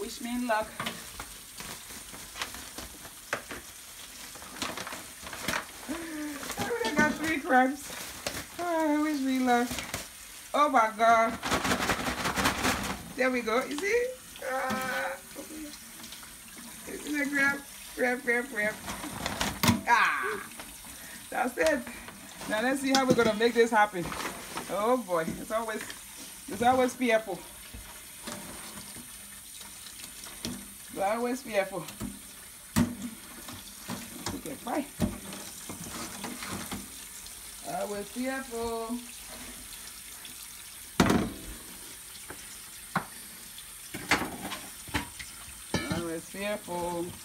Wish me luck. I got three crabs. Oh, wish me luck. Oh my god. There we go. You see? Ah. Grab, grab, grab, grab. Ah. That's it. Now let's see how we're gonna make this happen. Oh boy, it's always it's always fearful. It's always fearful. Okay, bye. Always fearful. Always fearful.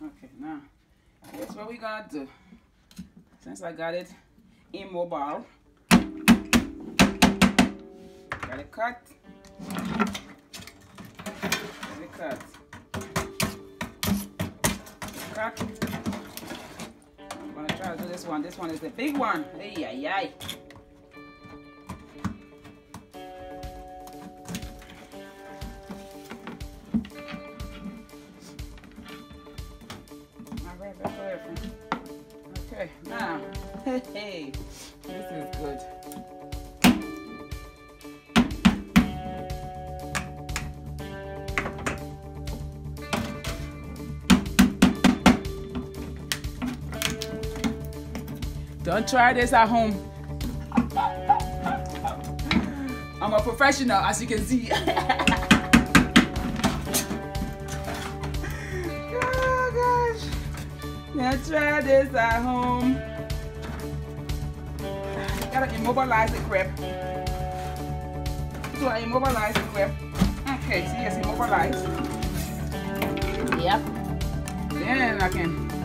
Okay, now here's what we gotta do. Since I got it immobile, got it cut. Got it cut. Cut. I'm gonna try to do this one. This one is the big one. Hey, ay, ay. Okay, now, hey, this is good. Don't try this at home. I'm a professional, as you can see. Now try this at home. Gotta immobilize the crab. So I immobilize the crab. Okay, see, it's immobilized. Yep. Then I can